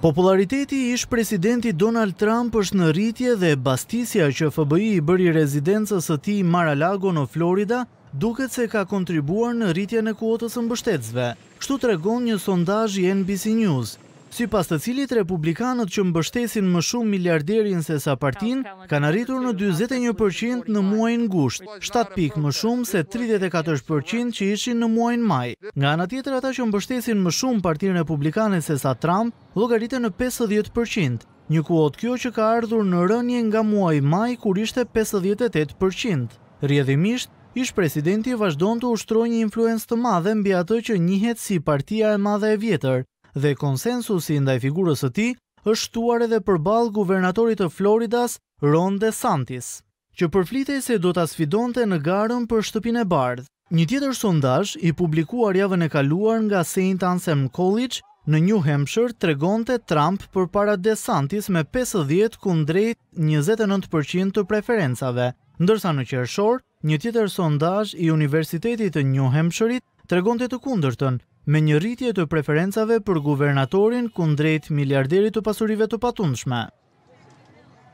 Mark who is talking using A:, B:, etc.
A: Popullariteti i ish-presidentit Donald Trump është në rritje dhe bastisja që FBI i bëri rezidencës së tij Mar-a-Lago në Florida duket se ka kontribuar në rritjen e kuotës së mbështetësve. Kështu tregon një sondazh i NBC News, sipas të cilit republikanët që mbështesin më shumë miliarderin sesa partinë, kanë arritur në dyzet e një për qind në muajin gusht, shtatë pikë më shumë se tridhjetë e katër për qind që ishin në muajin maj. Nga ana tjetër ata që mbështesin më shumë Partinë Republikane se sa Trump llogariten në pesëdhjetë për qind, një kuotë kjo që ka ardhur në rënie nga muaji maj kur ishte pesëdhjetë e tetë për qind. Rrjedhimisht, ish-presidenti vazhdon të ushtrojë një influencë të madhe mbi atë që njihet si Partia e Madhe e Vjetër dhe konsensusi ndaj figurës së tij është shtuar edhe përballë guvernatorit të Floridas, Ron DeSantis, që përflitej se do ta sfidonte në garën për Shtëpinë e Bardhë. Një tjetër sondazh, i publikuar javën e kaluar nga Saint Anselm College në New Hampshire, tregonte Trump përpara DeSantis me pesëdhjetë kundrejt njëzet e nëntë për qind të preferencave, ndërsa në qershor, Një tjetër sondazh i Universitetit të Nju Hempshërit tregonte të kundërtën, me një rritje të preferencave për guvernatorin kundrejt miliarderit të pasurive të patundshme.